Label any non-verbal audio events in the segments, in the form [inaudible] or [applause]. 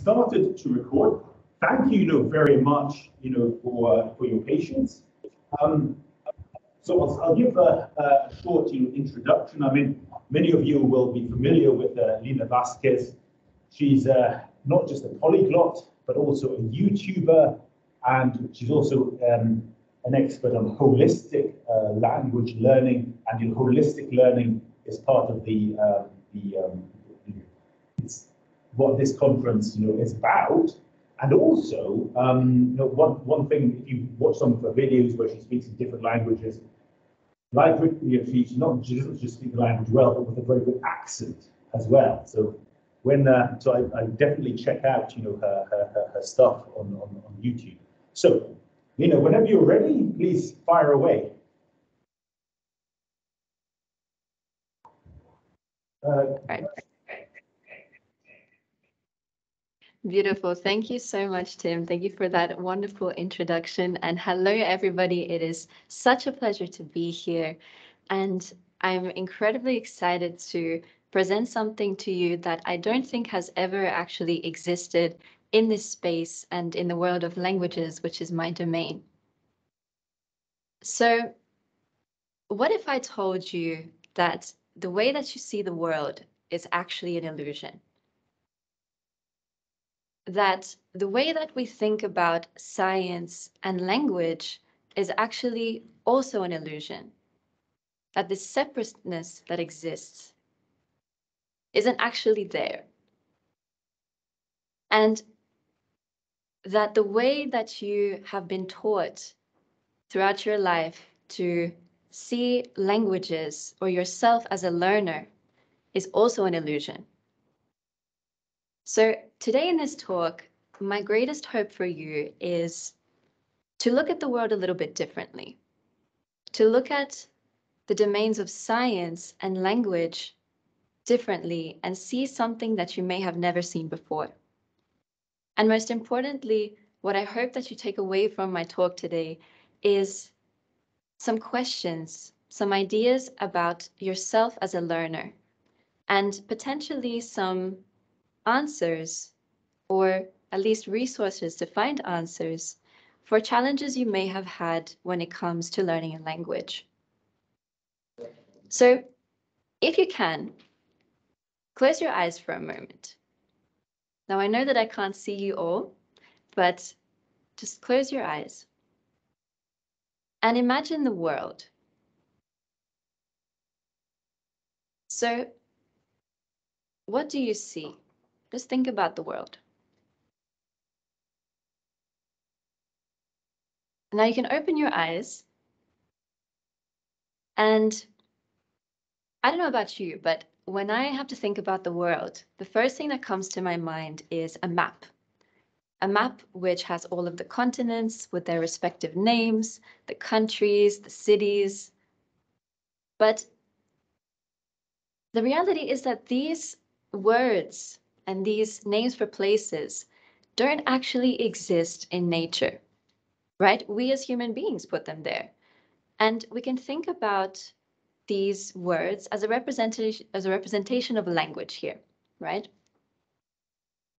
started to record. Thank you, you know, very much, you know, for uh, for your patience. Um, so I'll, I'll give a, a, short you know, introduction. I mean, many of you will be familiar with uh, Lina Vasquez. She's uh, not just a polyglot, but also a YouTuber, and she's also um, an expert on holistic uh, language learning, and you know, holistic learning is part of the uh, the, um, what this conference you know is about. And also, um, you know, one one thing if you watch some of her videos where she speaks in different languages, like you know, she, she not she doesn't just speak the language well, but with a very good accent as well. So when uh, so I, I, definitely check out you know her her, her, stuff on, on on YouTube. So you know whenever you're ready, please fire away. Uh, right. Beautiful. Thank you so much, Tim. Thank you for that wonderful introduction. And hello, everybody. It is such a pleasure to be here. And I'm incredibly excited to present something to you that I don't think has ever actually existed in this space and in the world of languages, which is my domain. So what if I told you that the way that you see the world is actually an illusion. That the way that we think about science and language is actually also an illusion. That the separateness that exists isn't actually there. And that the way that you have been taught throughout your life to see languages or yourself as a learner is also an illusion. So today in this talk, my greatest hope for you is to look at the world a little bit differently, to look at the domains of science and language differently and see something that you may have never seen before. And most importantly, what I hope that you take away from my talk today is some questions, some ideas about yourself as a learner, and potentially some answers or at least resources to find answers for challenges you may have had when it comes to learning a language. So if you can, close your eyes for a moment. Now I know that I can't see you all, but just close your eyes and imagine the world. So what do you see? Just think about the world. Now you can open your eyes and I don't know about you, but when I have to think about the world, the first thing that comes to my mind is a map a map which has all of the continents with their respective names, the countries, the cities. But the reality is that these words and these names for places don't actually exist in nature, right? We as human beings put them there. And we can think about these words as a representation as a representation of language here, right?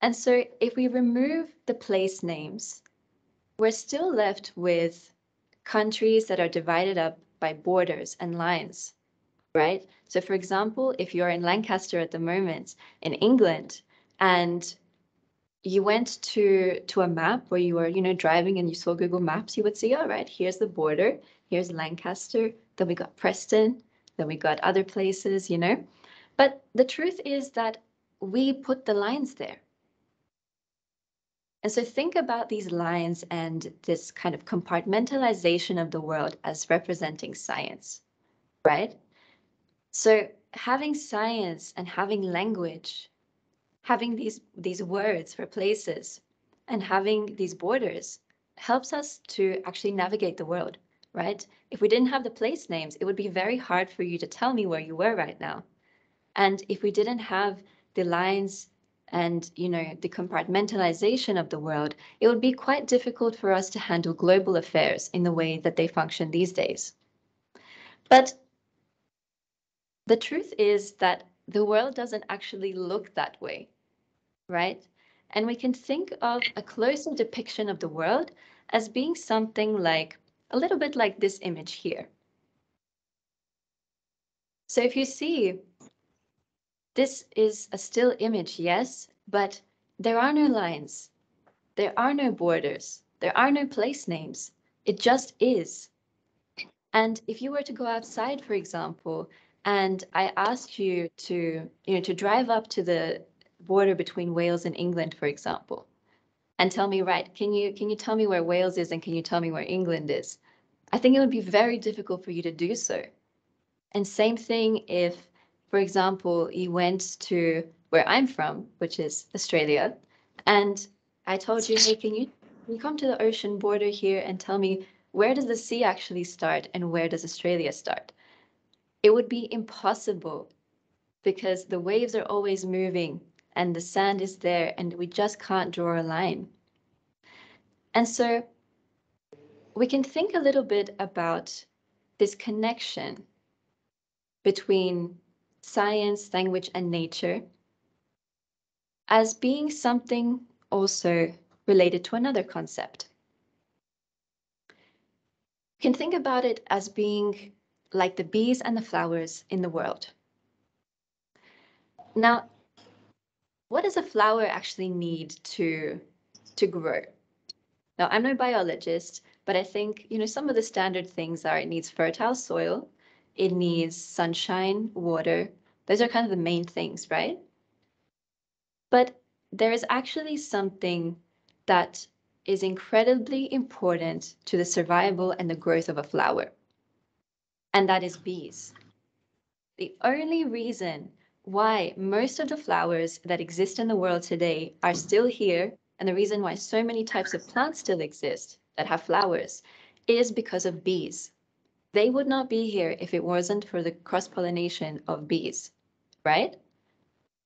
And so if we remove the place names, we're still left with countries that are divided up by borders and lines, right? So for example, if you're in Lancaster at the moment in England and you went to to a map where you were, you know, driving and you saw Google Maps, you would see, all right, here's the border, here's Lancaster, then we got Preston, then we got other places, you know. But the truth is that we put the lines there. And so think about these lines and this kind of compartmentalization of the world as representing science, right? So having science and having language, having these, these words for places and having these borders helps us to actually navigate the world, right? If we didn't have the place names, it would be very hard for you to tell me where you were right now. And if we didn't have the lines and you know the compartmentalization of the world, it would be quite difficult for us to handle global affairs in the way that they function these days. But the truth is that the world doesn't actually look that way, right? And we can think of a closer depiction of the world as being something like a little bit like this image here. So if you see, this is a still image, yes, but there are no lines. There are no borders. There are no place names. It just is. And if you were to go outside, for example, and I asked you to, you know, to drive up to the border between Wales and England, for example, and tell me, right, can you can you tell me where Wales is and can you tell me where England is? I think it would be very difficult for you to do so. And same thing if, for example, you went to where I'm from, which is Australia, and I told you, hey, can you, can you come to the ocean border here and tell me where does the sea actually start and where does Australia start? It would be impossible because the waves are always moving and the sand is there and we just can't draw a line. And so we can think a little bit about this connection between science, language, and nature as being something also related to another concept. You can think about it as being like the bees and the flowers in the world. Now, what does a flower actually need to, to grow? Now, I'm no biologist, but I think, you know, some of the standard things are it needs fertile soil, it needs sunshine, water. Those are kind of the main things, right? But there is actually something that is incredibly important to the survival and the growth of a flower, and that is bees. The only reason why most of the flowers that exist in the world today are still here, and the reason why so many types of plants still exist that have flowers, is because of bees. They would not be here if it wasn't for the cross-pollination of bees, right?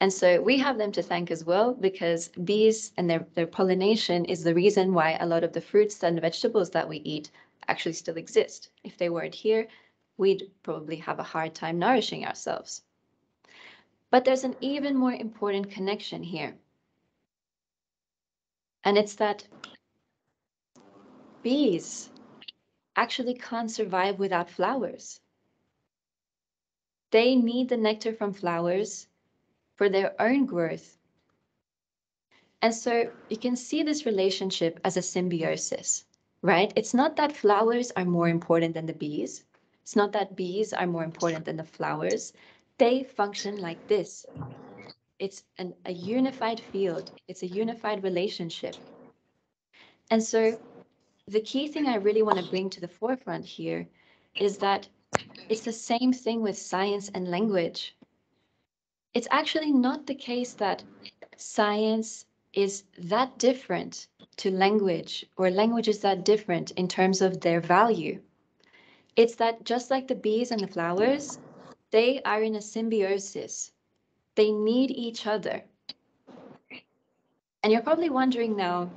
And so we have them to thank as well because bees and their, their pollination is the reason why a lot of the fruits and vegetables that we eat actually still exist. If they weren't here, we'd probably have a hard time nourishing ourselves. But there's an even more important connection here. And it's that bees actually can't survive without flowers. They need the nectar from flowers for their own growth. And so you can see this relationship as a symbiosis, right? It's not that flowers are more important than the bees. It's not that bees are more important than the flowers. They function like this. It's an, a unified field. It's a unified relationship. And so the key thing I really want to bring to the forefront here is that it's the same thing with science and language it's actually not the case that science is that different to language or language is that different in terms of their value. It's that just like the bees and the flowers, they are in a symbiosis. They need each other. And you're probably wondering now,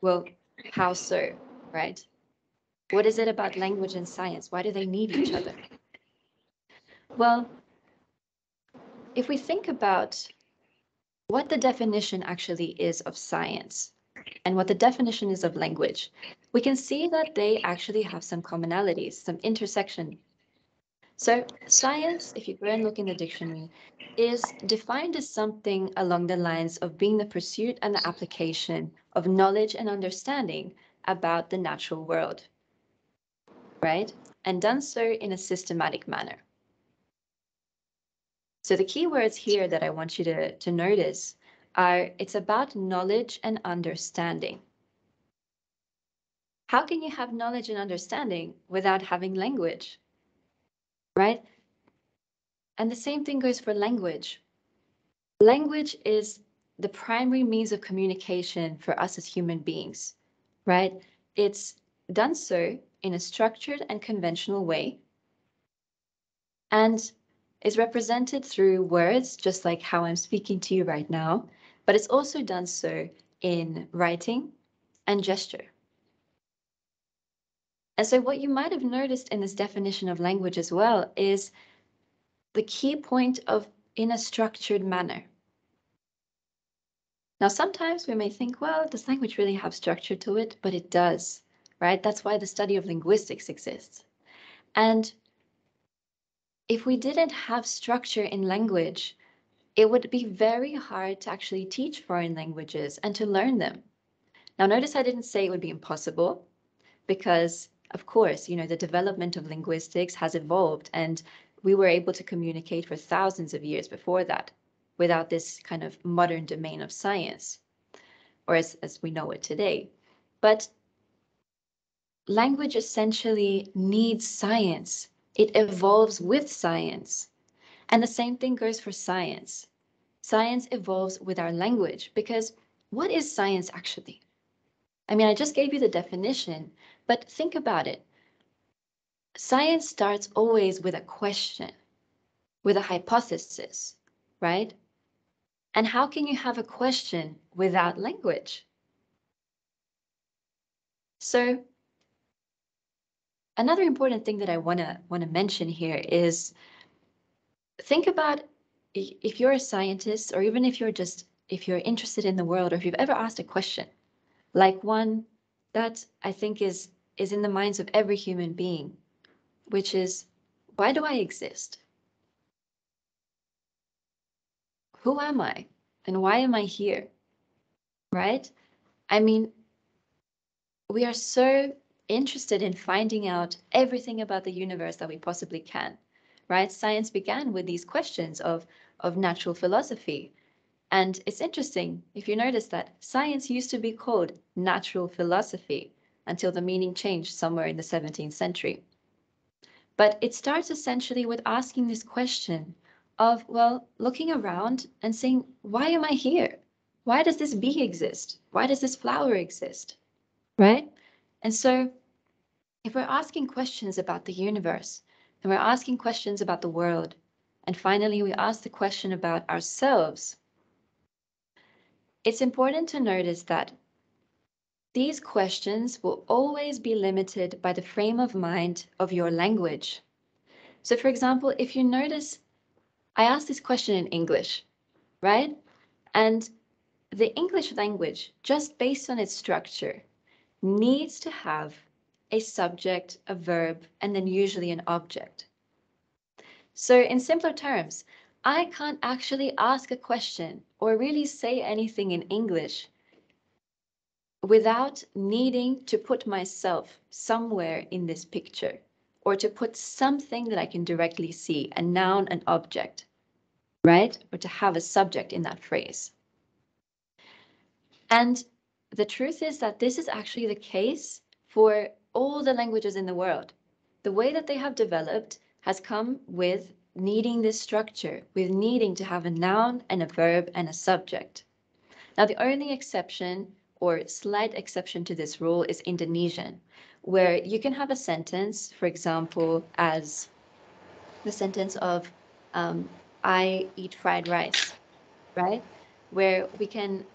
well, how so, right? What is it about language and science? Why do they need each other? Well, if we think about what the definition actually is of science and what the definition is of language, we can see that they actually have some commonalities, some intersection. So science, if you go and look in the dictionary, is defined as something along the lines of being the pursuit and the application of knowledge and understanding about the natural world, right? And done so in a systematic manner. So the key words here that I want you to, to notice are it's about knowledge and understanding. How can you have knowledge and understanding without having language? Right? And the same thing goes for language. Language is the primary means of communication for us as human beings, right? It's done so in a structured and conventional way. And is represented through words, just like how I'm speaking to you right now, but it's also done so in writing and gesture. And so what you might have noticed in this definition of language as well is the key point of in a structured manner. Now, sometimes we may think, well, does language really have structure to it? But it does, right? That's why the study of linguistics exists. And if we didn't have structure in language, it would be very hard to actually teach foreign languages and to learn them. Now, notice I didn't say it would be impossible because, of course, you know, the development of linguistics has evolved and we were able to communicate for thousands of years before that without this kind of modern domain of science, or as, as we know it today. But language essentially needs science. It evolves with science. And the same thing goes for science. Science evolves with our language because what is science actually? I mean, I just gave you the definition, but think about it. Science starts always with a question, with a hypothesis, right? And how can you have a question without language? So another important thing that I want to want to mention here is think about if you're a scientist or even if you're just if you're interested in the world or if you've ever asked a question like one that I think is is in the minds of every human being, which is why do I exist? who am I and why am I here? Right? I mean, we are so interested in finding out everything about the universe that we possibly can, right? Science began with these questions of, of natural philosophy. And it's interesting, if you notice that science used to be called natural philosophy until the meaning changed somewhere in the 17th century. But it starts essentially with asking this question of, well, looking around and saying, why am I here? Why does this bee exist? Why does this flower exist? Right? And so if we're asking questions about the universe and we're asking questions about the world, and finally we ask the question about ourselves, it's important to notice that these questions will always be limited by the frame of mind of your language. So for example, if you notice I asked this question in English, right? And the English language, just based on its structure, needs to have a subject, a verb, and then usually an object. So in simpler terms, I can't actually ask a question or really say anything in English without needing to put myself somewhere in this picture or to put something that I can directly see, a noun, an object, right? Or to have a subject in that phrase. And the truth is that this is actually the case for all the languages in the world. The way that they have developed has come with needing this structure, with needing to have a noun and a verb and a subject. Now, the only exception or slight exception to this rule is Indonesian, where you can have a sentence, for example, as the sentence of um, I eat fried rice, right? Where we can,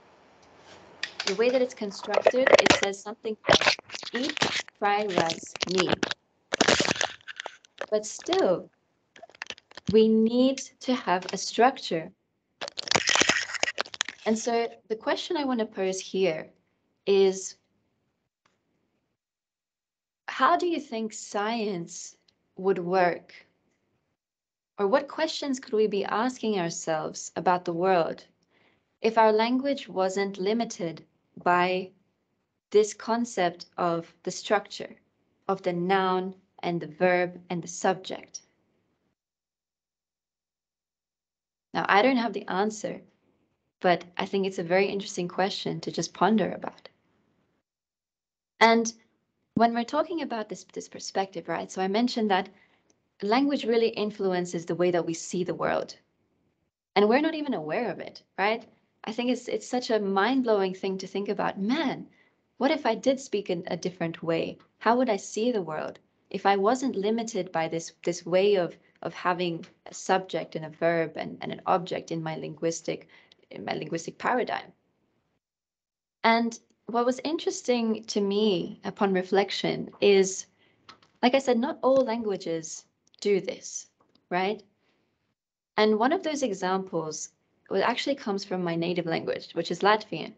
the way that it's constructed, it says something like eat fried rice, me. But still, we need to have a structure. And so the question I want to pose here is how do you think science would work? Or what questions could we be asking ourselves about the world if our language wasn't limited by this concept of the structure of the noun and the verb and the subject? Now, I don't have the answer, but I think it's a very interesting question to just ponder about. And when we're talking about this, this perspective, right? So I mentioned that language really influences the way that we see the world. And we're not even aware of it, right? I think it's it's such a mind-blowing thing to think about. Man, what if I did speak in a different way? How would I see the world? If I wasn't limited by this this way of of having a subject and a verb and, and an object in my linguistic in my linguistic paradigm. And what was interesting to me upon reflection is, like I said, not all languages do this, right? And one of those examples actually comes from my native language, which is Latvian.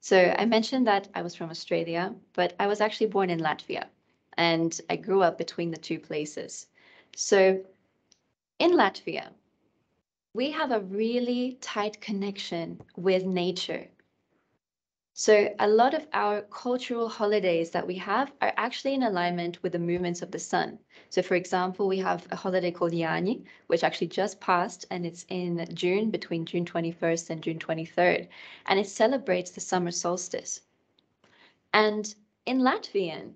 So I mentioned that I was from Australia, but I was actually born in Latvia and I grew up between the two places. So in Latvia, we have a really tight connection with nature. So a lot of our cultural holidays that we have are actually in alignment with the movements of the sun. So for example, we have a holiday called Jāņi, which actually just passed and it's in June between June 21st and June 23rd. And it celebrates the summer solstice. And in Latvian,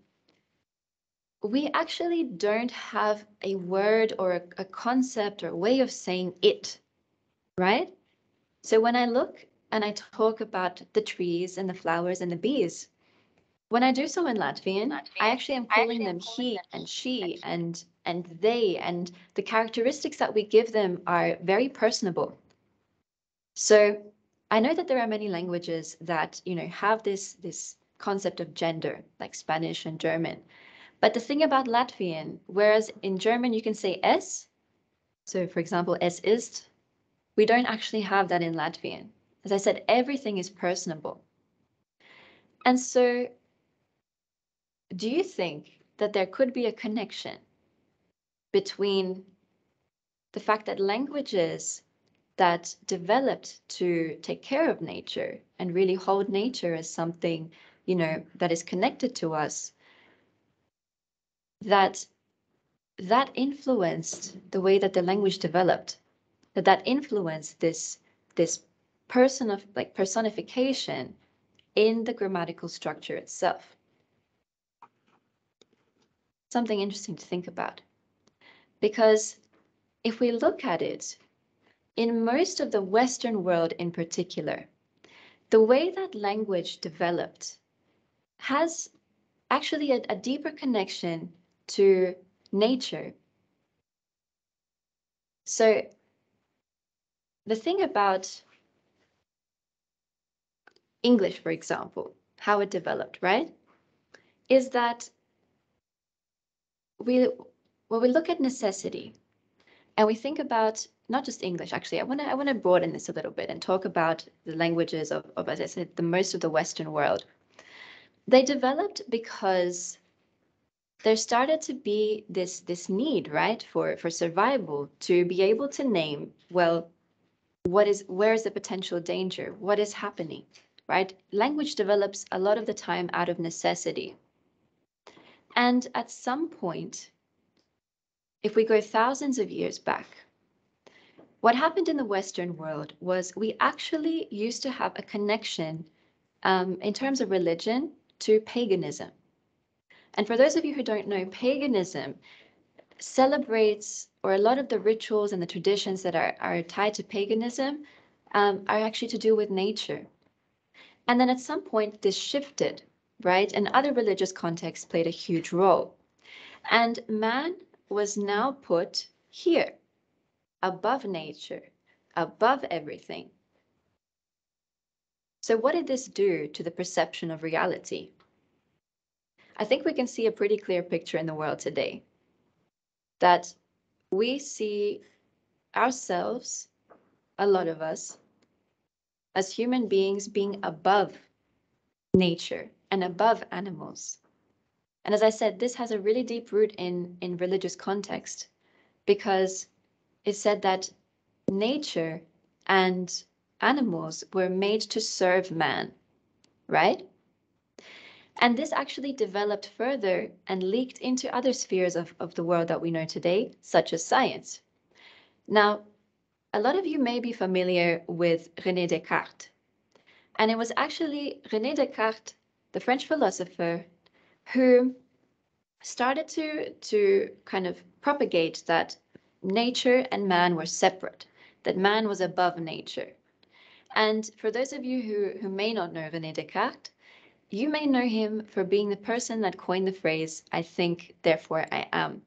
we actually don't have a word or a, a concept or a way of saying it, right? So when I look and I talk about the trees and the flowers and the bees. When I do so in Latvian, Latvian I actually am calling them he and she and and they and the characteristics that we give them are very personable. So I know that there are many languages that you know have this this concept of gender, like Spanish and German. But the thing about Latvian, whereas in German you can say es, so for example, es ist, we don't actually have that in Latvian. As I said, everything is personable. And so, do you think that there could be a connection between the fact that languages that developed to take care of nature and really hold nature as something, you know, that is connected to us, that that influenced the way that the language developed, that that influenced this this person of like personification in the grammatical structure itself. Something interesting to think about. Because if we look at it, in most of the Western world in particular, the way that language developed has actually a, a deeper connection to nature. So the thing about English, for example, how it developed, right? Is that we when we look at necessity and we think about not just English, actually, I want to I want to broaden this a little bit and talk about the languages of, of, as I said, the most of the Western world. They developed because there started to be this this need, right, for for survival to be able to name well, what is where is the potential danger? What is happening? right? Language develops a lot of the time out of necessity. And at some point, if we go thousands of years back, what happened in the Western world was we actually used to have a connection um, in terms of religion to paganism. And for those of you who don't know, paganism celebrates, or a lot of the rituals and the traditions that are, are tied to paganism um, are actually to do with nature. And then at some point, this shifted, right? And other religious contexts played a huge role. And man was now put here, above nature, above everything. So what did this do to the perception of reality? I think we can see a pretty clear picture in the world today that we see ourselves, a lot of us, as human beings being above nature and above animals. And as I said, this has a really deep root in, in religious context because it said that nature and animals were made to serve man, right? And this actually developed further and leaked into other spheres of, of the world that we know today, such as science. Now, a lot of you may be familiar with René Descartes. And it was actually René Descartes, the French philosopher, who started to, to kind of propagate that nature and man were separate, that man was above nature. And for those of you who, who may not know René Descartes, you may know him for being the person that coined the phrase, I think, therefore I am.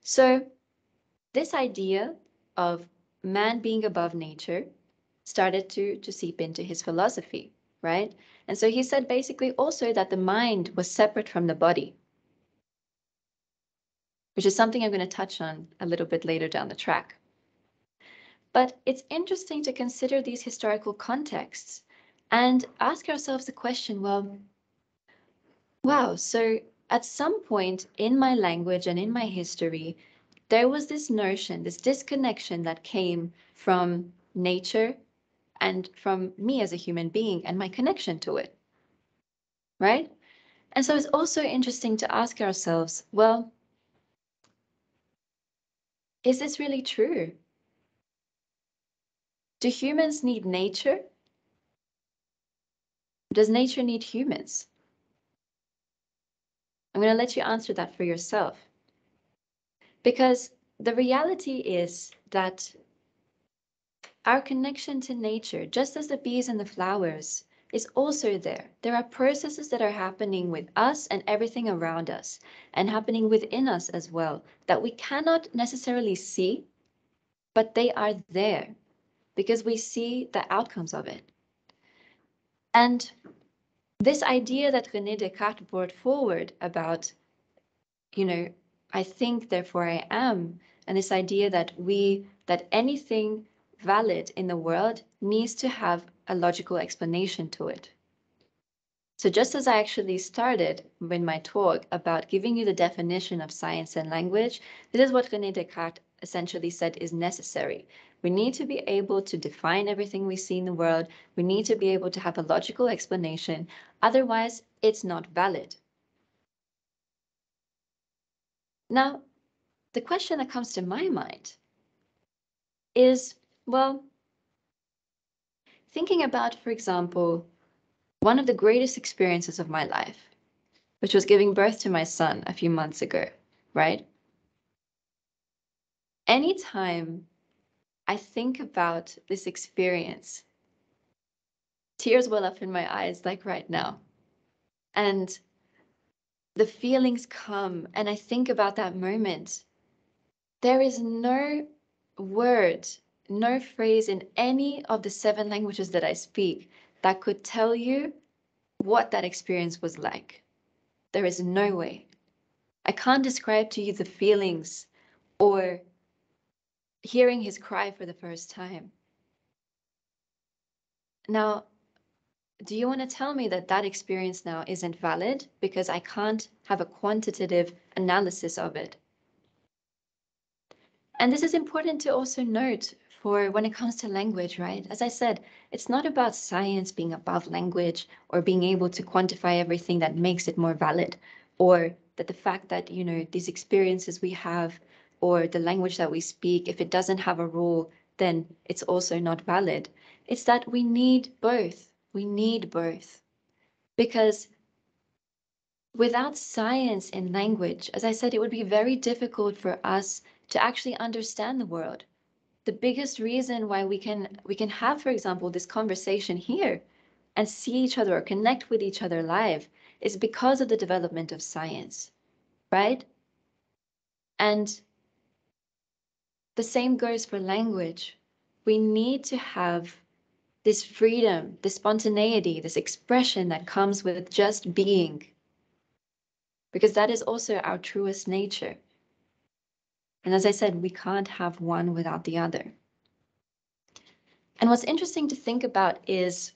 So this idea of man being above nature started to, to seep into his philosophy, right? And so he said basically also that the mind was separate from the body, which is something I'm going to touch on a little bit later down the track. But it's interesting to consider these historical contexts and ask ourselves the question, well, wow, so at some point in my language and in my history, there was this notion, this disconnection that came from nature and from me as a human being and my connection to it. Right? And so it's also interesting to ask ourselves, well, is this really true? Do humans need nature? Does nature need humans? I'm going to let you answer that for yourself. Because the reality is that our connection to nature, just as the bees and the flowers, is also there. There are processes that are happening with us and everything around us, and happening within us as well, that we cannot necessarily see, but they are there because we see the outcomes of it. And this idea that René Descartes brought forward about, you know, I think, therefore I am, and this idea that we, that anything valid in the world needs to have a logical explanation to it. So just as I actually started in my talk about giving you the definition of science and language, this is what René Descartes essentially said is necessary. We need to be able to define everything we see in the world. We need to be able to have a logical explanation. Otherwise, it's not valid. Now, the question that comes to my mind is, well, thinking about, for example, one of the greatest experiences of my life, which was giving birth to my son a few months ago, right? Anytime I think about this experience, tears well up in my eyes, like right now. And the feelings come, and I think about that moment. There is no word, no phrase in any of the seven languages that I speak that could tell you what that experience was like. There is no way. I can't describe to you the feelings or hearing his cry for the first time. Now, do you want to tell me that that experience now isn't valid because I can't have a quantitative analysis of it? And this is important to also note for when it comes to language, right? As I said, it's not about science being above language or being able to quantify everything that makes it more valid or that the fact that, you know, these experiences we have or the language that we speak, if it doesn't have a rule, then it's also not valid. It's that we need both. We need both. Because without science and language, as I said, it would be very difficult for us to actually understand the world. The biggest reason why we can we can have, for example, this conversation here and see each other or connect with each other live is because of the development of science, right? And the same goes for language. We need to have this freedom, this spontaneity, this expression that comes with just being. Because that is also our truest nature. And as I said, we can't have one without the other. And what's interesting to think about is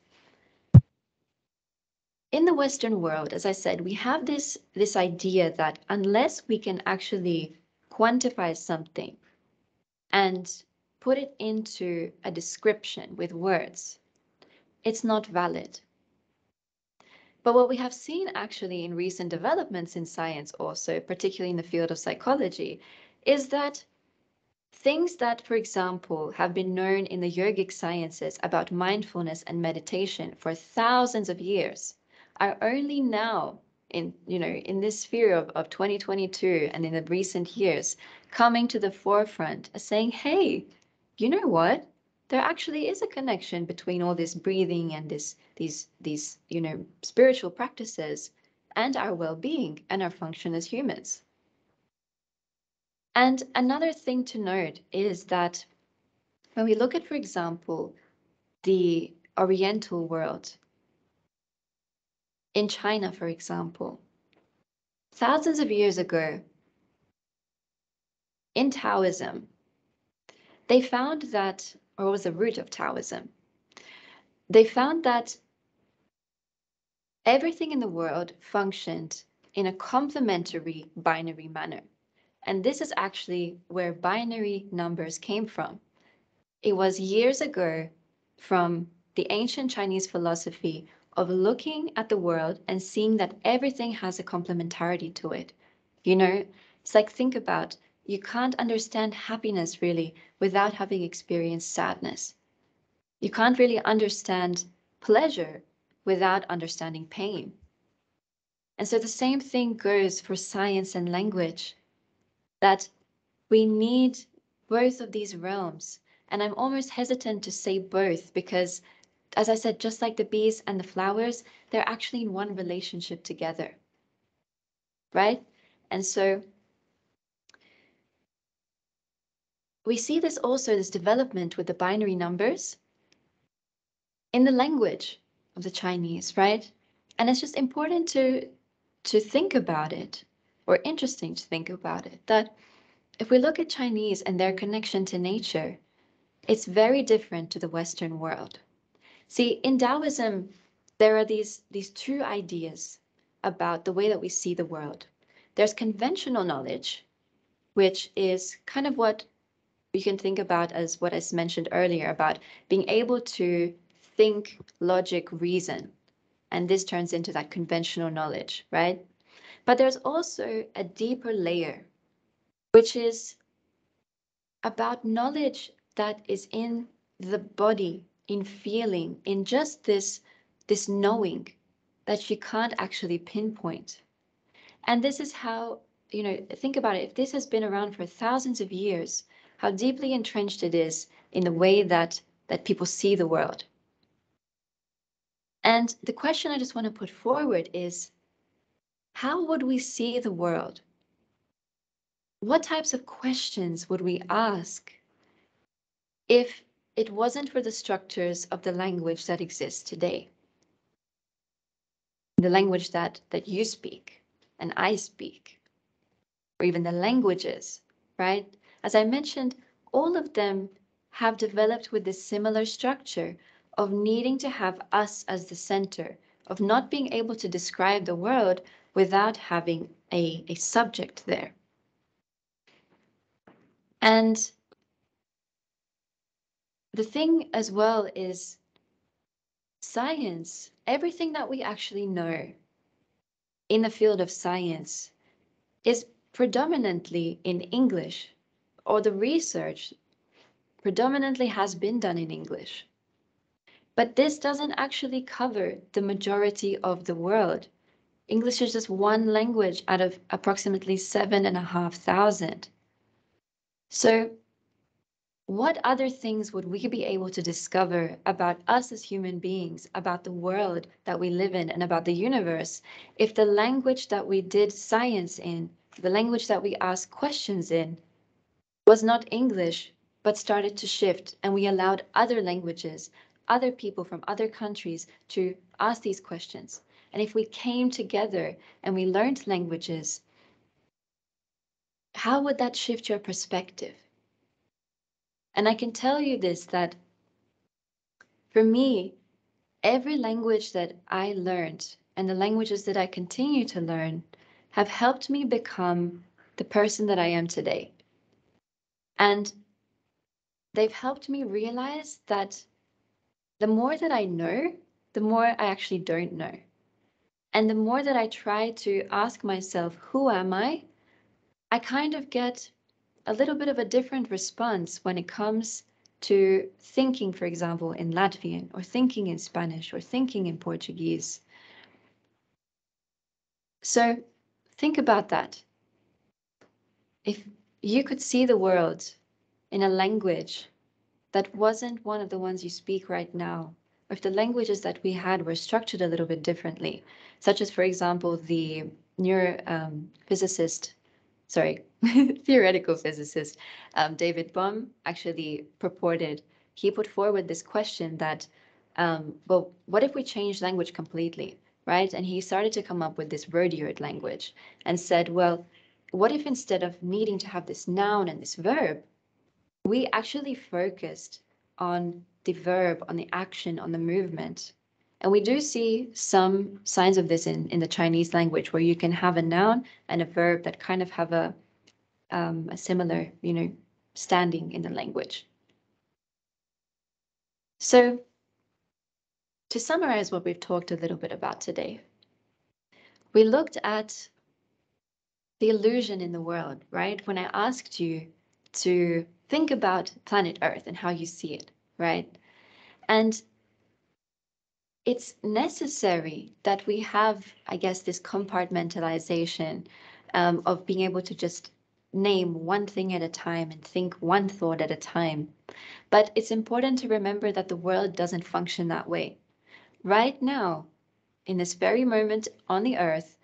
in the Western world, as I said, we have this, this idea that unless we can actually quantify something, and put it into a description with words, it's not valid. But what we have seen actually in recent developments in science also, particularly in the field of psychology, is that things that, for example, have been known in the yogic sciences about mindfulness and meditation for thousands of years are only now in you know in this sphere of, of 2022 and in the recent years coming to the forefront saying hey you know what? There actually is a connection between all this breathing and this these these you know spiritual practices and our well-being and our function as humans. And another thing to note is that when we look at for example the oriental world in China, for example, thousands of years ago, in Taoism, they found that or was the root of Taoism, they found that everything in the world functioned in a complementary binary manner. And this is actually where binary numbers came from. It was years ago from the ancient Chinese philosophy of looking at the world and seeing that everything has a complementarity to it. You know, it's like think about you can't understand happiness really without having experienced sadness. You can't really understand pleasure without understanding pain. And so the same thing goes for science and language, that we need both of these realms. And I'm almost hesitant to say both because, as I said, just like the bees and the flowers, they're actually in one relationship together. Right? And so we see this also, this development with the binary numbers in the language of the Chinese, right? And it's just important to to think about it, or interesting to think about it, that if we look at Chinese and their connection to nature, it's very different to the Western world. See, in Taoism, there are these, these two ideas about the way that we see the world. There's conventional knowledge, which is kind of what you can think about as what I mentioned earlier about being able to think, logic, reason. And this turns into that conventional knowledge, right? But there's also a deeper layer, which is about knowledge that is in the body, in feeling, in just this, this knowing that you can't actually pinpoint. And this is how, you know, think about it. If this has been around for thousands of years, how deeply entrenched it is in the way that that people see the world. And the question I just want to put forward is, how would we see the world? What types of questions would we ask if it wasn't for the structures of the language that exists today? The language that, that you speak and I speak, or even the languages, right? As I mentioned, all of them have developed with this similar structure of needing to have us as the center, of not being able to describe the world without having a, a subject there. And the thing as well is science, everything that we actually know in the field of science is predominantly in English, or the research predominantly has been done in English. But this doesn't actually cover the majority of the world. English is just one language out of approximately seven and a half thousand. So what other things would we be able to discover about us as human beings, about the world that we live in, and about the universe if the language that we did science in, the language that we asked questions in, was not English, but started to shift and we allowed other languages, other people from other countries to ask these questions. And if we came together and we learned languages, how would that shift your perspective? And I can tell you this that for me, every language that I learned and the languages that I continue to learn have helped me become the person that I am today. And they've helped me realize that the more that I know, the more I actually don't know. And the more that I try to ask myself, who am I? I kind of get a little bit of a different response when it comes to thinking, for example, in Latvian or thinking in Spanish or thinking in Portuguese. So think about that. If you could see the world in a language that wasn't one of the ones you speak right now, or if the languages that we had were structured a little bit differently, such as, for example, the neurophysicist um, sorry, [laughs] theoretical physicist, um, David Bohm actually purported, he put forward this question that, um, well, what if we change language completely, right? And he started to come up with this word language and said, well, what if instead of needing to have this noun and this verb, we actually focused on the verb, on the action, on the movement. And we do see some signs of this in, in the Chinese language where you can have a noun and a verb that kind of have a, um, a similar, you know, standing in the language. So to summarize what we've talked a little bit about today, we looked at the illusion in the world, right? When I asked you to think about planet Earth and how you see it, right? And it's necessary that we have, I guess, this compartmentalization um, of being able to just name one thing at a time and think one thought at a time. But it's important to remember that the world doesn't function that way. Right now, in this very moment on the earth,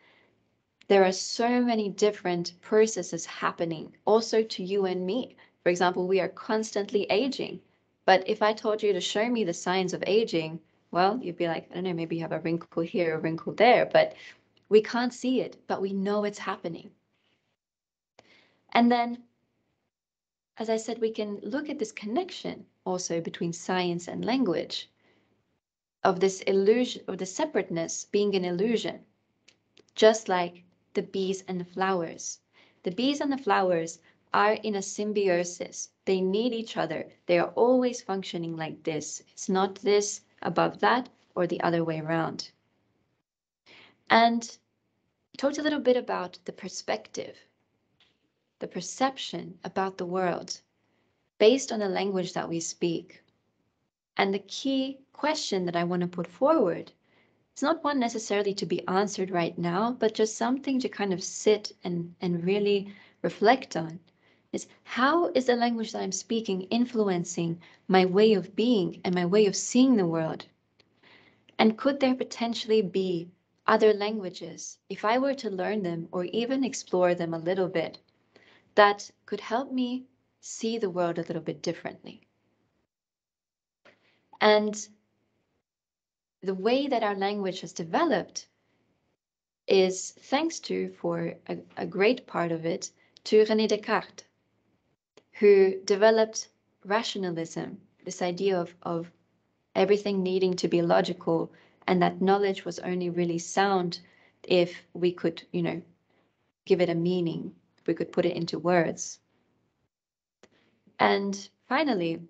there are so many different processes happening also to you and me. For example, we are constantly aging. But if I told you to show me the signs of aging, well, you'd be like, I don't know, maybe you have a wrinkle here, a wrinkle there, but we can't see it, but we know it's happening. And then, as I said, we can look at this connection also between science and language of this illusion, of the separateness being an illusion, just like the bees and the flowers. The bees and the flowers are in a symbiosis. They need each other. They are always functioning like this. It's not this above that or the other way around. And talked a little bit about the perspective, the perception about the world based on the language that we speak. And the key question that I want to put forward it's not one necessarily to be answered right now, but just something to kind of sit and, and really reflect on is how is the language that I'm speaking influencing my way of being and my way of seeing the world? And could there potentially be other languages, if I were to learn them or even explore them a little bit, that could help me see the world a little bit differently? And the way that our language has developed is thanks to, for a, a great part of it, to René Descartes who developed rationalism, this idea of, of everything needing to be logical, and that knowledge was only really sound if we could, you know, give it a meaning, we could put it into words. And finally,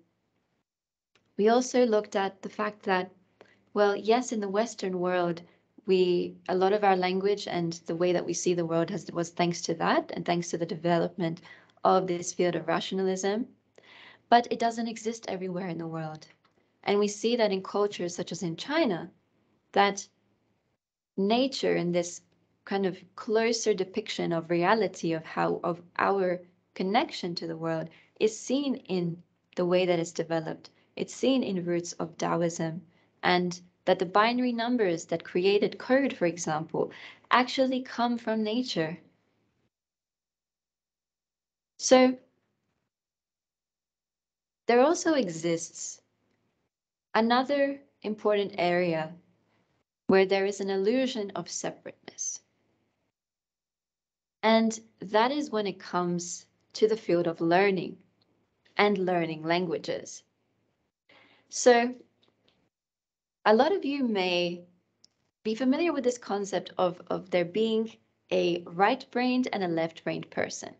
we also looked at the fact that, well, yes, in the Western world, we a lot of our language and the way that we see the world has was thanks to that and thanks to the development of this field of rationalism, but it doesn't exist everywhere in the world. And we see that in cultures such as in China, that nature and this kind of closer depiction of reality of how of our connection to the world is seen in the way that it's developed. It's seen in roots of Taoism and that the binary numbers that created code, for example, actually come from nature so there also exists another important area where there is an illusion of separateness. And that is when it comes to the field of learning and learning languages. So a lot of you may be familiar with this concept of, of there being a right-brained and a left-brained person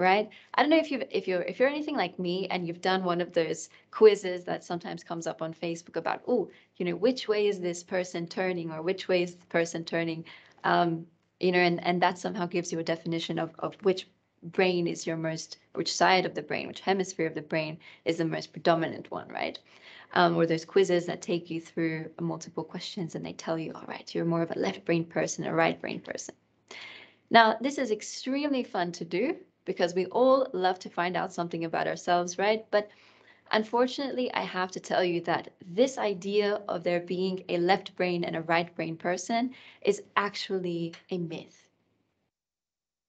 right? I don't know if you if you're if you're anything like me and you've done one of those quizzes that sometimes comes up on Facebook about, oh, you know, which way is this person turning or which way is the person turning? Um, you know, and, and that somehow gives you a definition of, of which brain is your most, which side of the brain, which hemisphere of the brain is the most predominant one, right? Um, or there's quizzes that take you through multiple questions and they tell you, all right, you're more of a left brain person, a right brain person. Now, this is extremely fun to do because we all love to find out something about ourselves, right? But unfortunately, I have to tell you that this idea of there being a left brain and a right brain person is actually a myth.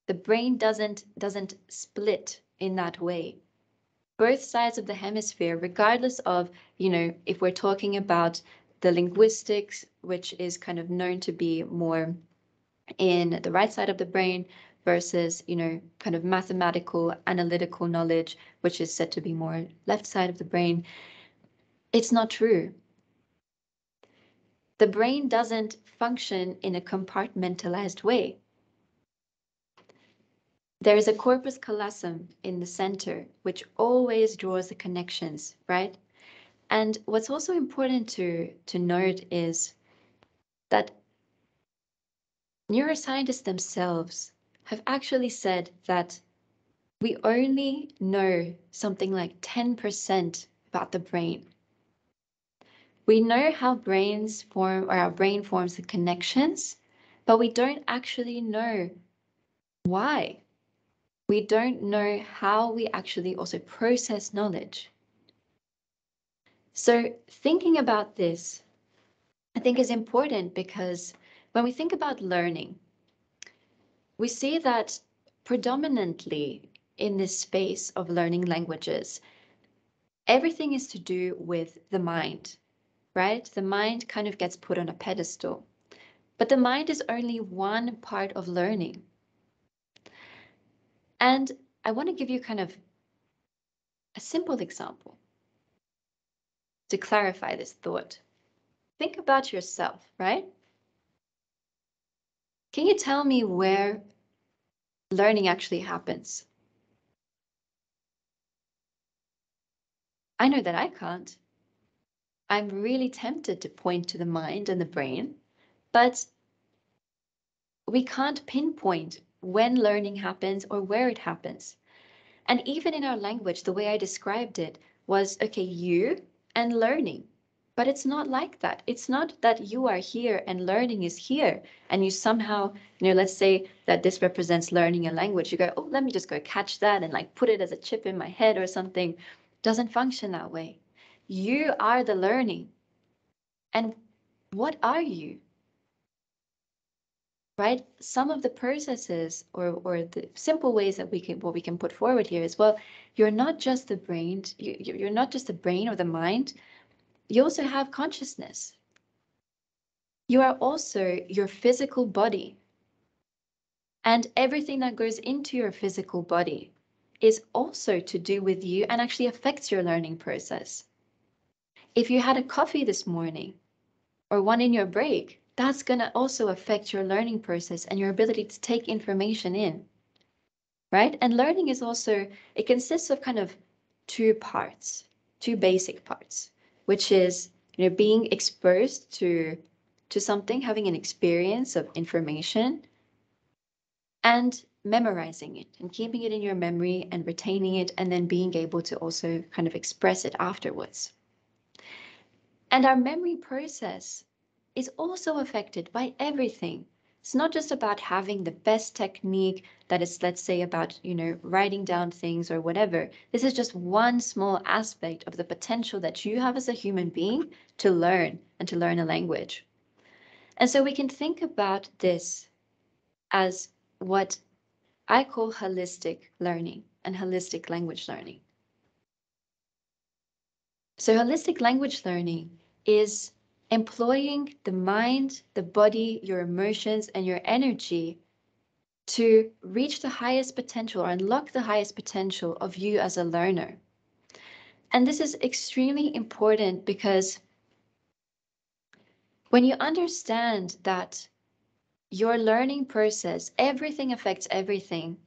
The brain doesn't doesn't split in that way. Both sides of the hemisphere, regardless of, you know, if we're talking about the linguistics, which is kind of known to be more in the right side of the brain versus, you know, kind of mathematical, analytical knowledge, which is said to be more left side of the brain. It's not true. The brain doesn't function in a compartmentalized way. There is a corpus callosum in the center, which always draws the connections, right? And what's also important to, to note is that neuroscientists themselves have actually said that we only know something like 10% about the brain. We know how brains form or our brain forms the connections, but we don't actually know why we don't know how we actually also process knowledge. So thinking about this, I think is important because when we think about learning, we see that predominantly in this space of learning languages, everything is to do with the mind, right? The mind kind of gets put on a pedestal. But the mind is only one part of learning. And I want to give you kind of a simple example to clarify this thought. Think about yourself, right? Can you tell me where learning actually happens? I know that I can't. I'm really tempted to point to the mind and the brain, but we can't pinpoint when learning happens or where it happens. And even in our language, the way I described it was, okay, you and learning. But it's not like that. It's not that you are here and learning is here. And you somehow, you know, let's say that this represents learning a language. You go, oh, let me just go catch that and like put it as a chip in my head or something. Doesn't function that way. You are the learning. And what are you? right? Some of the processes or, or the simple ways that we can, what we can put forward here is, well, you're not just the brain, you, you're not just the brain or the mind, you also have consciousness. You are also your physical body. And everything that goes into your physical body is also to do with you and actually affects your learning process. If you had a coffee this morning or one in your break, that's going to also affect your learning process and your ability to take information in. Right? And learning is also, it consists of kind of two parts, two basic parts, which is, you know, being exposed to to something, having an experience of information, and memorizing it and keeping it in your memory and retaining it, and then being able to also kind of express it afterwards. And our memory process is also affected by everything. It's not just about having the best technique that is, let's say, about, you know, writing down things or whatever. This is just one small aspect of the potential that you have as a human being to learn and to learn a language. And so we can think about this as what I call holistic learning and holistic language learning. So holistic language learning is employing the mind, the body, your emotions, and your energy to reach the highest potential or unlock the highest potential of you as a learner. And this is extremely important because when you understand that your learning process, everything affects everything,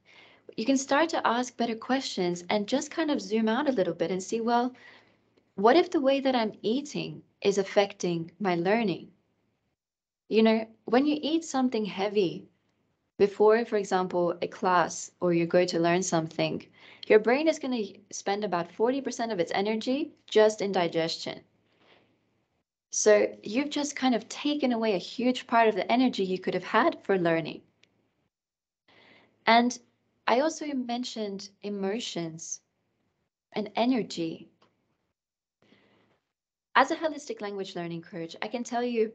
you can start to ask better questions and just kind of zoom out a little bit and see, well, what if the way that I'm eating is affecting my learning? You know, when you eat something heavy before, for example, a class or you go to learn something, your brain is going to spend about 40% of its energy just in digestion. So you've just kind of taken away a huge part of the energy you could have had for learning. And I also mentioned emotions and energy as a holistic language learning coach, I can tell you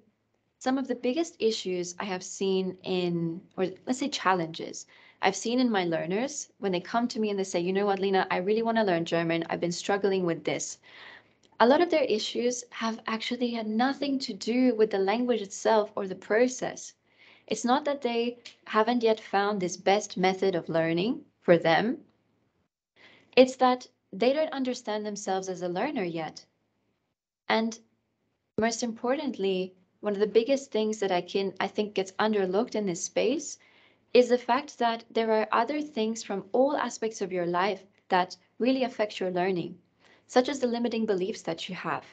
some of the biggest issues I have seen in, or let's say challenges, I've seen in my learners when they come to me and they say, you know what, Lina, I really want to learn German. I've been struggling with this. A lot of their issues have actually had nothing to do with the language itself or the process. It's not that they haven't yet found this best method of learning for them. It's that they don't understand themselves as a learner yet. And most importantly, one of the biggest things that I can I think gets underlooked in this space is the fact that there are other things from all aspects of your life that really affect your learning, such as the limiting beliefs that you have.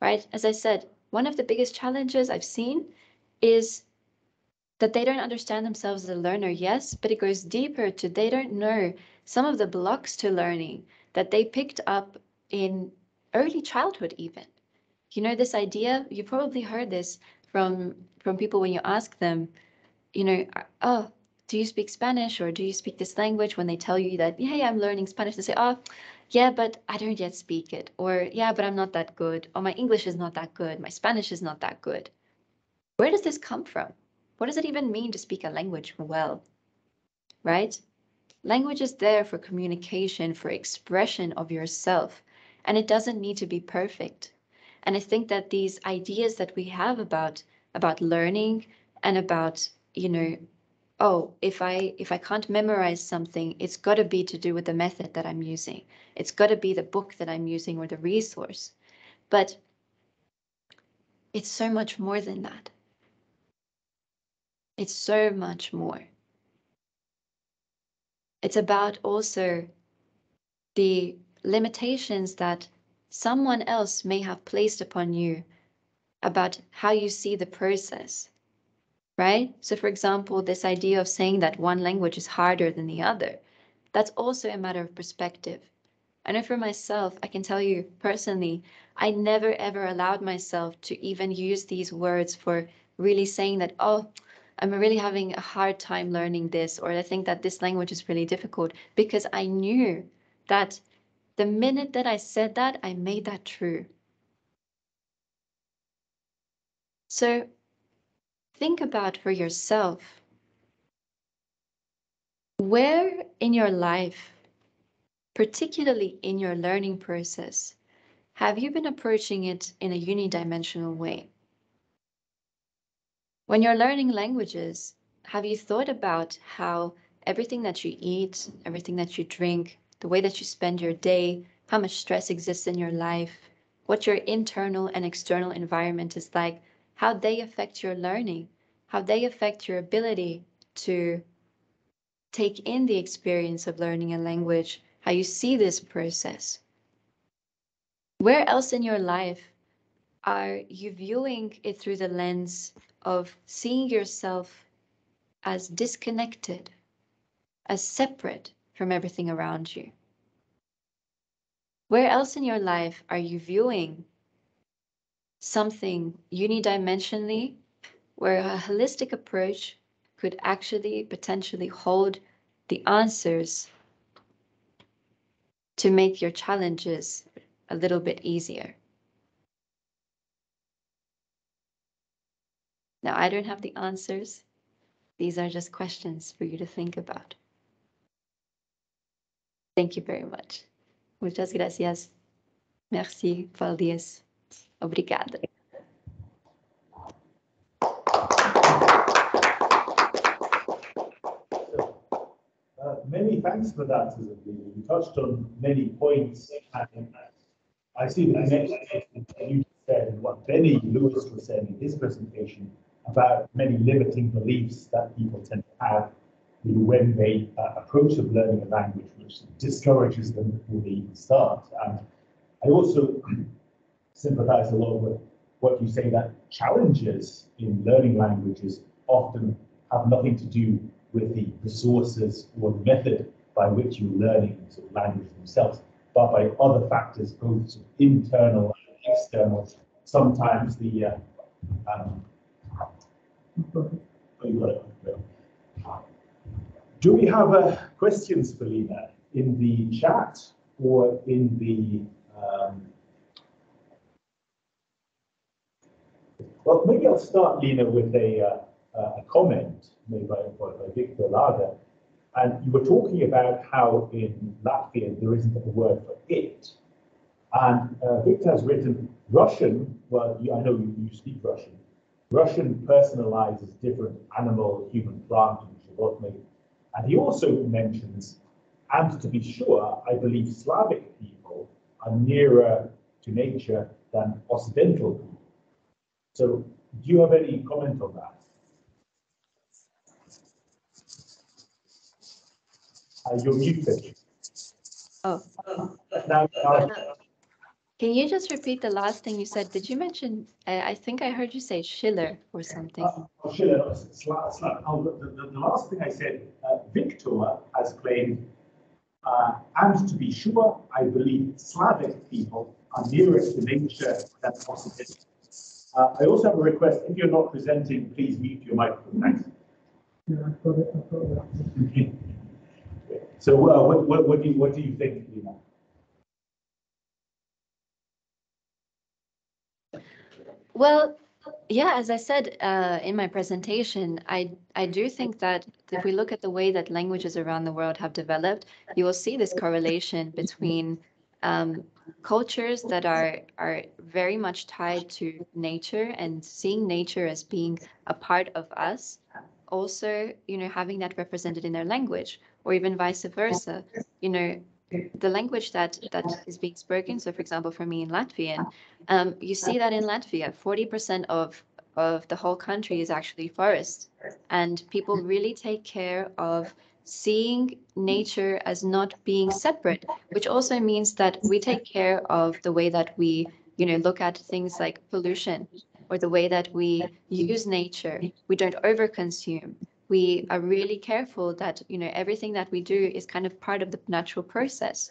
Right? As I said, one of the biggest challenges I've seen is that they don't understand themselves as a learner, yes, but it goes deeper to they don't know some of the blocks to learning that they picked up in early childhood even. You know, this idea, you probably heard this from from people when you ask them, you know, uh, oh, do you speak Spanish or do you speak this language? When they tell you that, hey, I'm learning Spanish, they say, oh, yeah, but I don't yet speak it. Or, yeah, but I'm not that good. Or my English is not that good. My Spanish is not that good. Where does this come from? What does it even mean to speak a language well? Right? Language is there for communication, for expression of yourself, and it doesn't need to be perfect. And I think that these ideas that we have about about learning and about, you know, oh, if I if I can't memorize something, it's got to be to do with the method that I'm using. It's got to be the book that I'm using or the resource. But it's so much more than that. It's so much more. It's about also the limitations that someone else may have placed upon you about how you see the process, right? So, for example, this idea of saying that one language is harder than the other, that's also a matter of perspective. I know for myself, I can tell you personally, I never ever allowed myself to even use these words for really saying that, oh, I'm really having a hard time learning this, or I think that this language is really difficult because I knew that the minute that I said that, I made that true. So think about for yourself where in your life, particularly in your learning process, have you been approaching it in a unidimensional way? When you're learning languages, have you thought about how everything that you eat, everything that you drink, the way that you spend your day, how much stress exists in your life, what your internal and external environment is like, how they affect your learning, how they affect your ability to take in the experience of learning a language, how you see this process. Where else in your life are you viewing it through the lens of seeing yourself as disconnected, as separate from everything around you? Where else in your life are you viewing something unidimensionally where a holistic approach could actually potentially hold the answers to make your challenges a little bit easier? Now, I don't have the answers. These are just questions for you to think about. Thank you very much. Muchas gracias. Merci, Paldies. Obrigada. Uh, many thanks for that, Isabella. You touched on many points. I see the connection you said and what Benny Lewis was saying in his presentation about many limiting beliefs that people tend to have when they uh, approach of learning a language, which discourages them before they even start. And I also [clears throat] sympathize a lot with what you say that challenges in learning languages often have nothing to do with the resources or the method by which you're learning sort of language themselves, but by other factors, both sort of internal and external. Sometimes the uh, um, do we have uh, questions for Lina in the chat or in the? Um... Well, maybe I'll start, Lina, with a, uh, uh, a comment made by, by Victor Lager. And you were talking about how in Latvian there isn't a word for it. And uh, Victor has written Russian, well, you, I know you, you, speak Russian. Russian personalizes different animal, human, plant, and and he also mentions, and to be sure, I believe Slavic people are nearer to nature than Occidental people. So do you have any comment on that? Uh, you're muted. Oh. Now, now, Can you just repeat the last thing you said? Did you mention, I, I think I heard you say Schiller or something. Uh, Schiller, no, Sla- Sla- oh, the, the, the last thing I said, uh, Victor has claimed, uh, and to be sure, I believe Slavic people are nearer to nature than Occidental. Uh, I also have a request, if you're not presenting, please mute your microphone, thanks. Yeah, I've got it, I've got that. [laughs] So, uh, what, what, what do you, what do you think, Lina? Well, yeah, as I said uh, in my presentation, I, I do think that if we look at the way that languages around the world have developed, you will see this correlation between um, cultures that are are very much tied to nature and seeing nature as being a part of us. Also, you know, having that represented in their language, or even vice versa. You know, the language that that is being spoken. So, for example, for me in Latvian, um, you see that in Latvia, forty percent of of the whole country is actually forest, and people really take care of seeing nature as not being separate, which also means that we take care of the way that we, you know, look at things like pollution or the way that we use nature. We don't overconsume. We are really careful that, you know, everything that we do is kind of part of the natural process.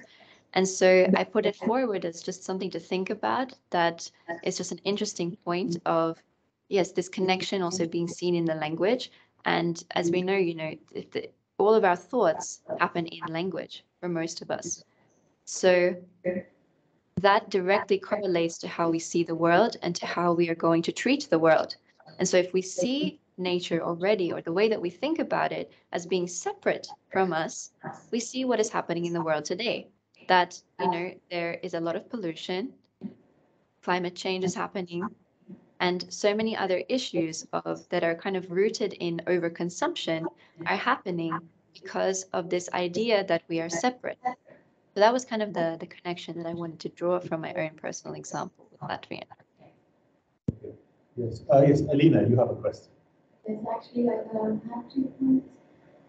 And so I put it forward as just something to think about that is just an interesting point of, yes, this connection also being seen in the language. And as we know, you know, if the, all of our thoughts happen in language for most of us. So that directly correlates to how we see the world and to how we are going to treat the world. And so if we see nature already or the way that we think about it as being separate from us, we see what is happening in the world today. That, you know, there is a lot of pollution, climate change is happening, and so many other issues of that are kind of rooted in overconsumption are happening because of this idea that we are separate. So that was kind of the, the connection that I wanted to draw from my own personal example with Latvian. Yes, uh, yes, Alina, you have a question. It's actually like um, two points,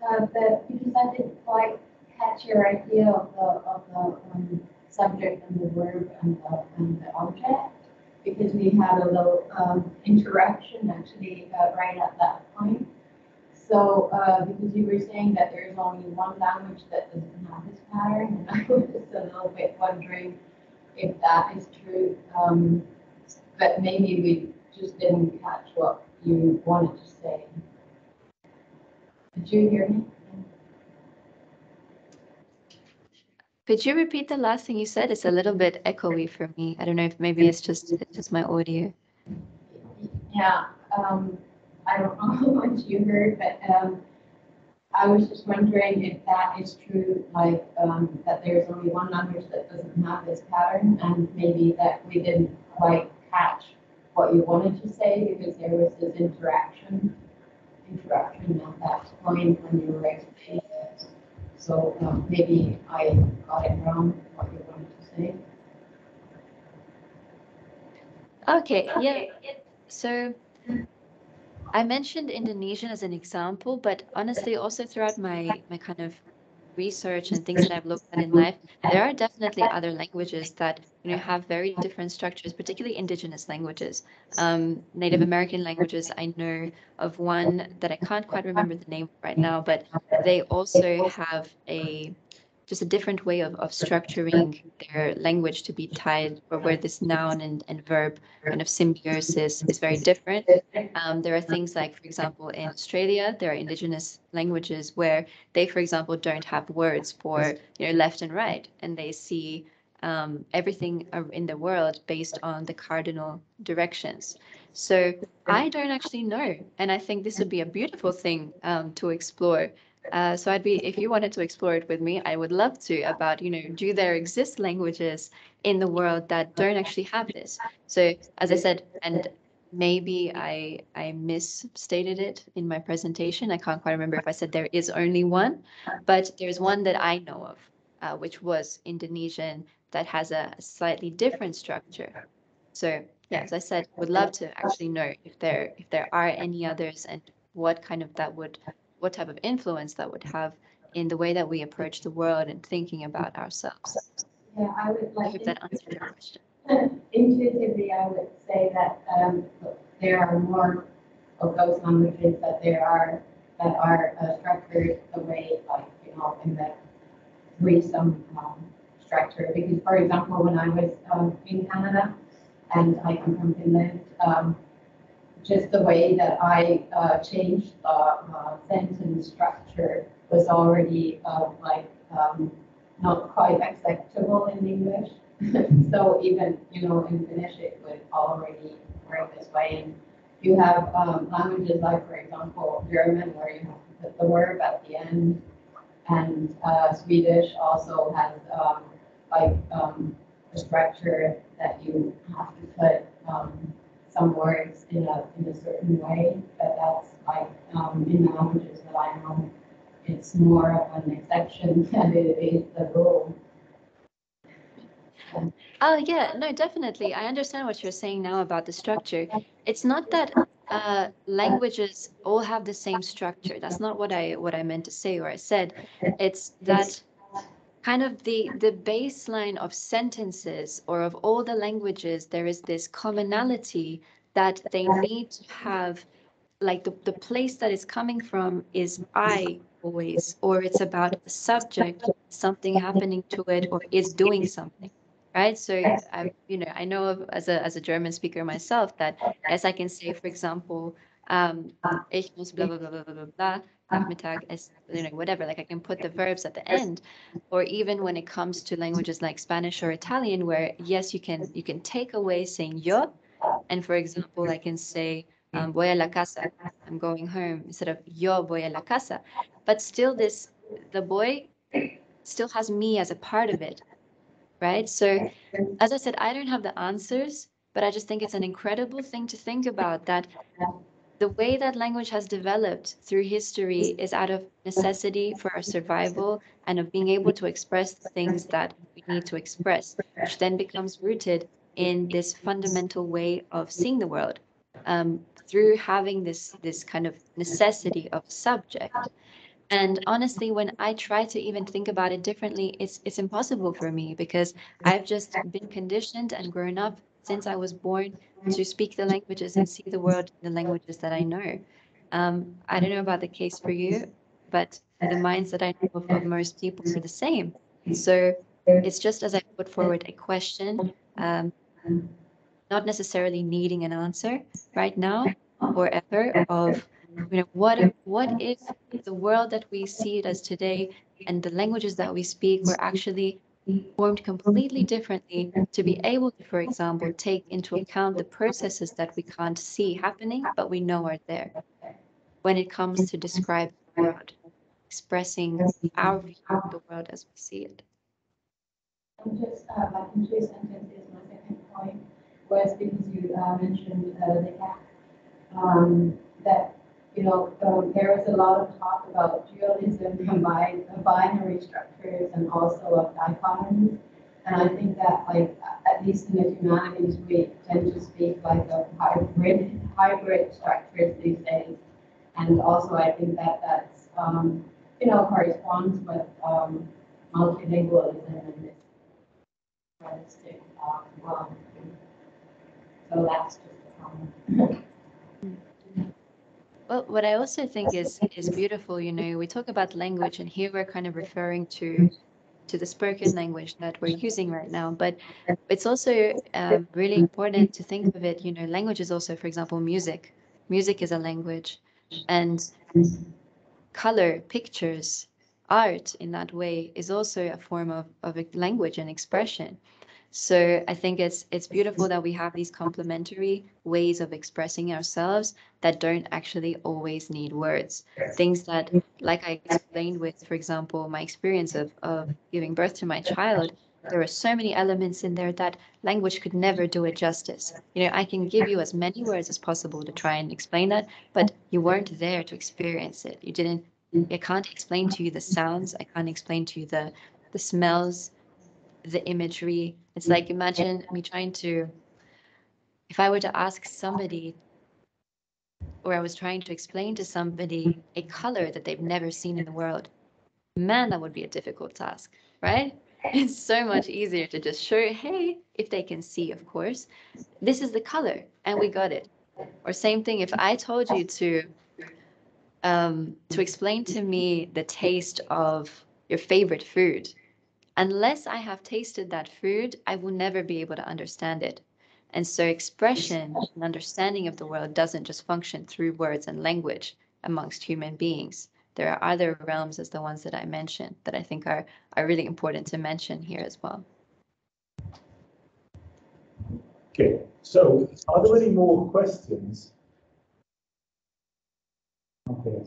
uh, but because I didn't quite catch your idea of the of the um, subject and the verb and the and the object, because we had a little um, interaction actually uh, right at that point. So uh, because you were saying that there's only one language that doesn't have this pattern, and [laughs] I was just a little bit wondering if that is true. Um, but maybe we just didn't catch what you wanted to say. Did you hear me? Could you repeat the last thing you said? It's a little bit echoey for me. I don't know if maybe it's just it's just my audio. Yeah, um, I don't [laughs] know what you heard, but um, I was just wondering if that is true, like um, that there's only one language that doesn't have this pattern, and maybe that we didn't quite catch what you wanted to say because there was this interaction, interaction at that point when you were explaining it. So um, maybe I got it wrong, what you wanted to say. Okay, yeah. So I mentioned Indonesian as an example, but honestly, also throughout my my kind of research and things that I've looked at in life, there are definitely other languages that you know have very different structures, particularly indigenous languages. Um, Native American languages, I know of one that I can't quite remember the name right now, but they also have a just a different way of, of structuring their language to be tied or where this noun and, and verb kind of symbiosis is very different. Um, there are things like, for example, in Australia, there are indigenous languages where they, for example, don't have words for you know left and right, and they see um, everything in the world based on the cardinal directions. So I don't actually know, and I think this would be a beautiful thing um, to explore. Uh, so I'd be, if you wanted to explore it with me, I would love to about, you know, do there exist languages in the world that don't actually have this? So as I said, and maybe I I misstated it in my presentation. I can't quite remember if I said there is only one, but there's one that I know of, uh, which was Indonesian that has a slightly different structure. So yeah, as I said, would love to actually know if there if there are any others and what kind of that would what type of influence that would have in the way that we approach the world and thinking about ourselves. Yeah, I would I like. hope that answered your question. [laughs] Intuitively, I would say that um, there are more of those languages that there are that are uh, structured the way, like you know, in the threesome um, structure. Because, for example, when I was um, in Canada, and I come from Finland, um, just the way that I uh, changed the uh, sentence structure was already uh, like um, not quite acceptable in English. [laughs] so even you know in Finnish it would already work this way. And you have um, languages like, for example, German, where you have to put the verb at the end, and uh, Swedish also has um, like um, a structure that you have to put um, some words in a in a certain way. But that's like um, in the languages that I know, it's more of an exception [laughs] than it is the rule. Oh yeah, no, definitely. I understand what you're saying now about the structure. It's not that uh, languages all have the same structure. That's not what I what I meant to say or I said. It's that kind of the the baseline of sentences or of all the languages, there is this commonality that they need to have like the, the place that it's coming from is I always, or it's about a subject, something happening to it, or it's doing something right? So i you know i know of, as a as a german speaker myself that as i can say for example um ich muss blah blah blah blah blah blah es you know whatever like i can put the verbs at the end. Or even when it comes to languages like spanish or italian where yes you can you can take away saying yo. And for example i can say um, voy a la casa. I'm going home instead of yo voy a la casa. But still this the boy still has me as a part of it right? So, as I said, I don't have the answers, but I just think it's an incredible thing to think about that the way that language has developed through history is out of necessity for our survival and of being able to express the things that we need to express, which then becomes rooted in this fundamental way of seeing the world um, through having this this kind of necessity of subject. And honestly, when I try to even think about it differently, it's it's impossible for me because I've just been conditioned and grown up since I was born to speak the languages and see the world in the languages that I know. Um, I don't know about the case for you, but the minds that I know of, most people are the same. So it's just as I put forward a question, um, not necessarily needing an answer right now or ever of you know what what if the world that we see it as today and the languages that we speak were actually formed completely differently to be able to for example take into account the processes that we can't see happening but we know are there when it comes to describing the world expressing our view of the world as we see it. Just uh, like in two sentences, my second point was because you uh, mentioned uh, the gap, um, that, you know, um, there was a lot of talk about dualism combined, uh, binary structures and also of dichotomies. And I think that like, at least in the humanities, we tend to speak like of hybrid, hybrid structures these days. And also I think that that's, um, you know, corresponds with, um, multilingualism and this realistic, um, so that's just a comment. Well, what I also think is is beautiful, you know, we talk about language and here we're kind of referring to to the spoken language that we're using right now, but it's also um, really important to think of it, you know, language is also, for example, music. Music is a language and color, pictures, art in that way is also a form of, of language and expression. So I think it's it's beautiful that we have these complementary ways of expressing ourselves that don't actually always need words. Things that, like I explained with, for example, my experience of, of giving birth to my child, there are so many elements in there that language could never do it justice. You know, I can give you as many words as possible to try and explain that, but you weren't there to experience it. You didn't I can't explain to you the sounds, I can't explain to you the the smells, the imagery. It's like imagine me trying to if I were to ask somebody, or I was trying to explain to somebody a color that they've never seen in the world, man, that would be a difficult task, right? [laughs] It's so much easier to just show, hey, if they can see, of course, this is the color, and we got it. Or same thing, if I told you to um, to explain to me the taste of your favorite food, unless I have tasted that food, I will never be able to understand it. And so expression and understanding of the world doesn't just function through words and language amongst human beings. There are other realms as the ones that I mentioned that I think are, are really important to mention here as well. Okay, so are there any more questions? Okay.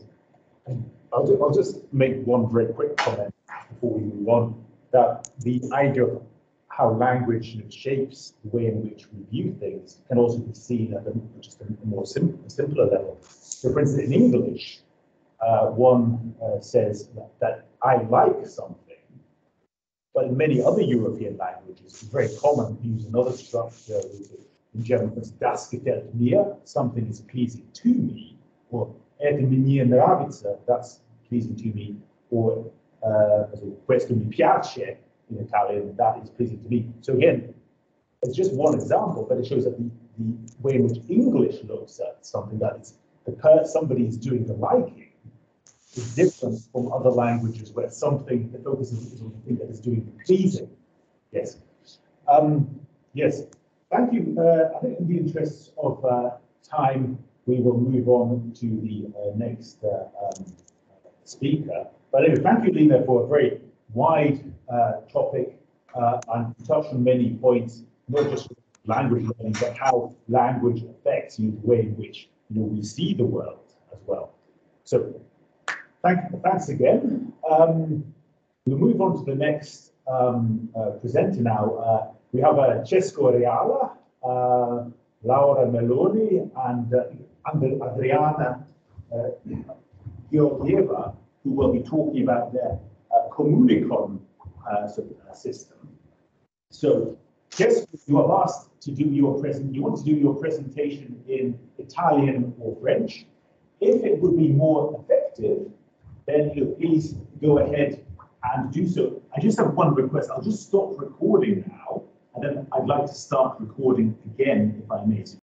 I'll, ju- I'll just make one very quick comment before we move on, that the idea of how language you know, shapes the way in which we view things can also be seen at a, just a more sim- a simpler level. So for instance, in English, uh, one uh, says that, that I like something, but in many other European languages, it's very common to use another structure. In German, it's das gefällt mir, something is pleasing to me, or это мне нравится, that's pleasing to me, or uh, questo mi piace in Italian, that is pleasing to me. So again, it's just one example, but it shows that the, the way in which English looks at something that is the per somebody is doing the liking is different from other languages where something, the focus is is on the thing that is doing the pleasing. Yes. Um, yes. Thank you. Uh, I think in the interests of uh, time, we will move on to the uh, next uh, um, speaker. But anyway, thank you, Lina, for a very wide uh, topic uh, and touched on many points, not just language learning, but how language affects you, the way in which you know we see the world as well. So Thank, thanks again. Um, we'll move on to the next um, uh, presenter now. Uh, we have uh, Cesco Reala, uh, Laura Meloni, and, uh, and Adriana Georgieva, who will be talking about their uh, Communicon uh, uh, system. So, Cesco, you are asked to do your present. You want to do your presentation in Italian or French. If it would be more effective, then you know, please go ahead and do so. I just have one request. I'll just stop recording now, and then I'd like to start recording again, if I may.